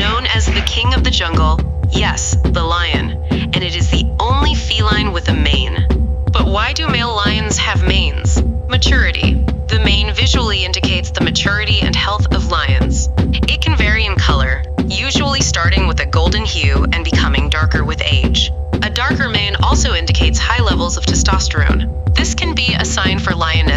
known as the king of the jungle, yes, the lion, and it is the only feline with a mane. But why do male lions have manes? Maturity. The mane visually indicates the maturity and health of lions. It can vary in color, usually starting with a golden hue and becoming darker with age. A darker mane also indicates high levels of testosterone. This can be a sign for lionesses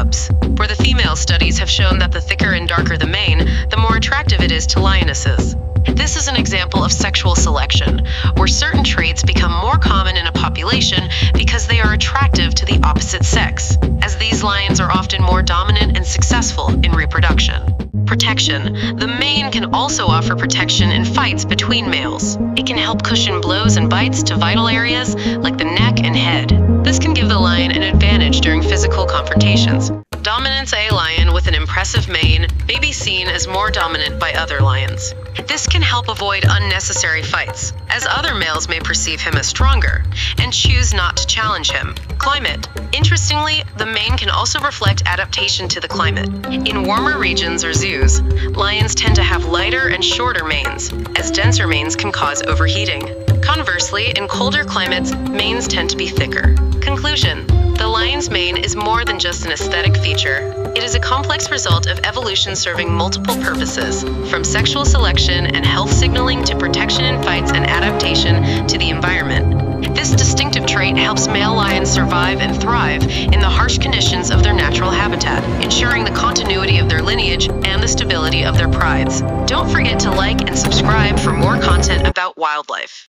cubs. Where the female studies have shown that the thicker and darker the mane, the more attractive it is to lionesses. This is an example of sexual selection, where certain traits become more common in a population because they are attractive to the opposite sex, as these lions are often more dominant and successful in reproduction. Protection. The mane can also offer protection in fights between males. It can help cushion blows and bites to vital areas like the neck and head. This can give the lion an advantage during physical confrontations. Dominance A lion impressive mane may be seen as more dominant by other lions. This can help avoid unnecessary fights, as other males may perceive him as stronger and choose not to challenge him. Climate. Interestingly, the mane can also reflect adaptation to the climate. In warmer regions or zoos, lions tend to have lighter and shorter manes, as denser manes can cause overheating. Conversely, in colder climates, manes tend to be thicker. Conclusion The lion's mane is more than just an aesthetic feature. It is a complex result of evolution serving multiple purposes, from sexual selection and health signaling to protection in fights and adaptation to the environment. This distinctive trait helps male lions survive and thrive in the harsh conditions of their natural habitat, ensuring the continuity of their lineage and the stability of their prides. Don't forget to like and subscribe for more content about wildlife.